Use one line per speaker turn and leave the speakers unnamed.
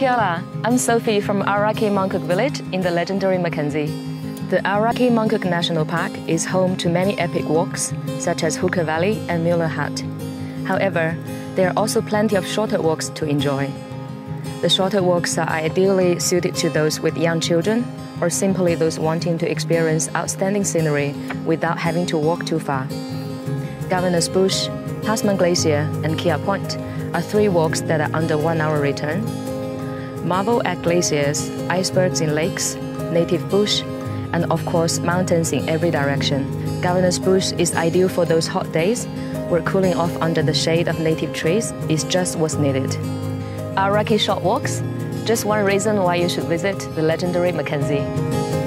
Kia ora. I'm Sophie from Aoraki Mount Cook Village in the legendary Mackenzie. The Aoraki Mount Cook National Park is home to many epic walks, such as Hooker Valley and Mueller Hut. However, there are also plenty of shorter walks to enjoy. The shorter walks are ideally suited to those with young children or simply those wanting to experience outstanding scenery without having to walk too far. Governor's Bush, Tasman Glacier, and Kea Point are three walks that are under one hour return. Marvel at glaciers, icebergs in lakes, native bush, and of course mountains in every direction. Governor's Bush is ideal for those hot days where cooling off under the shade of native trees is just what's needed. Aoraki short walks, just one reason why you should visit the legendary Mackenzie.